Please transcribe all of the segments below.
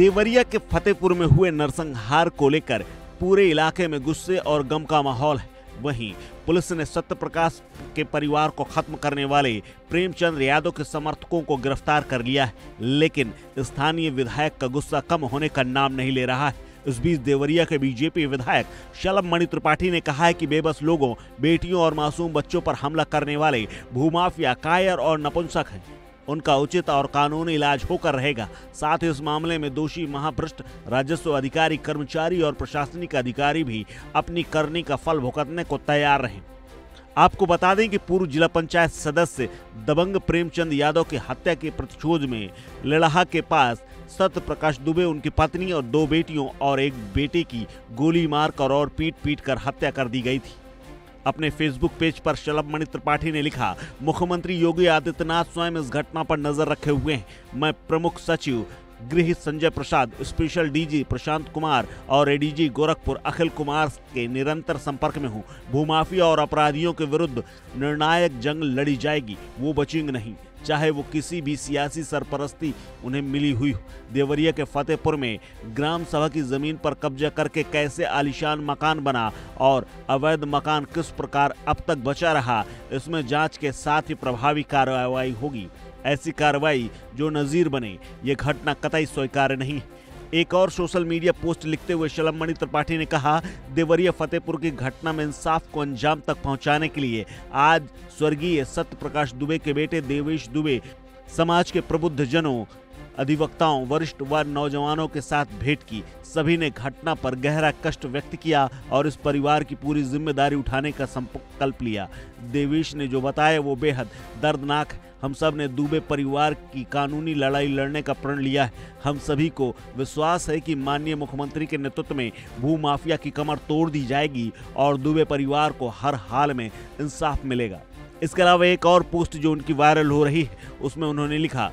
देवरिया के फतेहपुर में हुए नरसंहार को लेकर पूरे इलाके में गुस्से और गम का माहौल है। वहीं पुलिस ने सत्य प्रकाश के परिवार को खत्म करने वाले प्रेमचंद यादव के समर्थकों को गिरफ़्तार कर लिया है, लेकिन स्थानीय विधायक का गुस्सा कम होने का नाम नहीं ले रहा है। इस बीच देवरिया के बीजेपी विधायक शलभ मणि त्रिपाठी ने कहा है कि बेबस लोगों, बेटियों और मासूम बच्चों पर हमला करने वाले भूमाफिया कायर और नपुंसक हैं। उनका उचित और कानूनी इलाज होकर रहेगा। साथ ही इस मामले में दोषी महाभ्रष्ट, राजस्व अधिकारी, कर्मचारी और प्रशासनिक अधिकारी भी अपनी करनी का फल भुगतने को तैयार रहे। आपको बता दें कि पूर्व जिला पंचायत सदस्य दबंग प्रेमचंद यादव की हत्या के प्रतिशोध में लड़हा के पास सत्य प्रकाश दुबे, उनकी पत्नी और दो बेटियों और एक बेटे की गोली मारकर और पीट पीट कर हत्या कर दी गई थी। अपने फेसबुक पेज पर शलभ मणि त्रिपाठी ने लिखा, मुख्यमंत्री योगी आदित्यनाथ स्वयं इस घटना पर नज़र रखे हुए हैं। मैं प्रमुख सचिव गृह संजय प्रसाद स्पेशल डीजी प्रशांत कुमार और एडीजी गोरखपुर अखिल कुमार के निरंतर संपर्क में हूँ। भूमाफिया और अपराधियों के विरुद्ध निर्णायक जंग लड़ी जाएगी, वो बचेंगे नहीं। चाहे वो किसी भी सियासी सरपरस्ती उन्हें मिली हुई हो। देवरिया के फतेहपुर में ग्राम सभा की ज़मीन पर कब्जा करके कैसे आलिशान मकान बना और अवैध मकान किस प्रकार अब तक बचा रहा, इसमें जाँच के साथ ही प्रभावी कार्रवाई होगी। ऐसी कार्रवाई जो नजीर बने, ये घटना कतई स्वीकार्य नहीं है। एक और सोशल मीडिया पोस्ट लिखते हुए शलम मणि त्रिपाठी ने कहा, देवरिया फतेहपुर की घटना में इंसाफ को अंजाम तक पहुँचाने के लिए आज स्वर्गीय सत्य प्रकाश दुबे के बेटे देवेश दुबे, समाज के प्रबुद्ध जनों अधिवक्ताओं, वरिष्ठ व नौजवानों के साथ भेंट की। सभी ने घटना पर गहरा कष्ट व्यक्त किया और इस परिवार की पूरी ज़िम्मेदारी उठाने का संकल्प लिया। देवेश ने जो बताया, वो बेहद दर्दनाक हम सबने दुबे परिवार की कानूनी लड़ाई लड़ने का प्रण लिया है। हम सभी को विश्वास है कि माननीय मुख्यमंत्री के नेतृत्व में भू माफिया की कमर तोड़ दी जाएगी और दुबे परिवार को हर हाल में इंसाफ मिलेगा। इसके अलावा एक और पोस्ट जो उनकी वायरल हो रही है, उसमें उन्होंने लिखा,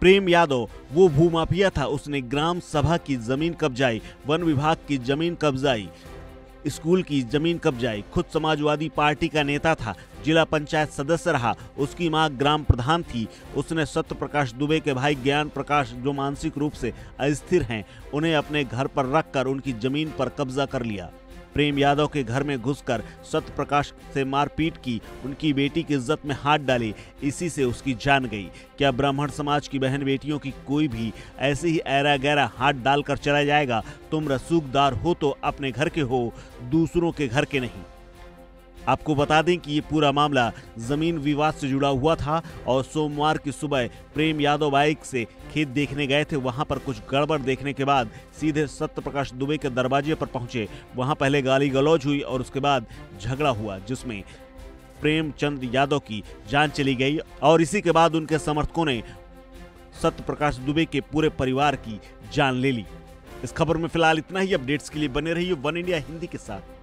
प्रेम यादव, वो भूमाफिया था, उसने ग्राम सभा की ज़मीन कब्जाई, वन विभाग की ज़मीन कब्जाई, स्कूल की ज़मीन कब्जाई, खुद समाजवादी पार्टी का नेता था जिला पंचायत सदस्य रहा। उसकी माँ ग्राम प्रधान थी। उसने सत्य प्रकाश दुबे के भाई ज्ञान प्रकाश, जो मानसिक रूप से अस्थिर हैं, उन्हें अपने घर पर रखकर उनकी ज़मीन पर कब्जा कर लिया। प्रेम यादव के घर में घुसकर सत्य प्रकाश से मारपीट की। उनकी बेटी की इज़्ज़त में हाथ डाले। इसी से उसकी जान गई। क्या ब्राह्मण समाज की बहन बेटियों की कोई भी ऐसे ही ऐरा गहरा हाथ डालकर चला जाएगा? तुम रसूखदार हो तो अपने घर के हो, दूसरों के घर के नहीं। आपको बता दें कि ये पूरा मामला ज़मीन विवाद से जुड़ा हुआ था और सोमवार की सुबह प्रेम यादव बाइक से खेत देखने गए थे। वहाँ पर कुछ गड़बड़ देखने के बाद सीधे सत्य प्रकाश दुबे के दरवाजे पर पहुँचे। वहाँ पहले गाली गलौज हुई और उसके बाद झगड़ा हुआ, जिसमें प्रेमचंद यादव की जान चली गई और इसी के बाद उनके समर्थकों ने सत्य प्रकाश दुबे के पूरे परिवार की जान ले ली। इस खबर में फ़िलहाल इतना ही। अपडेट्स के लिए बने रहिए वन इंडिया हिंदी के साथ।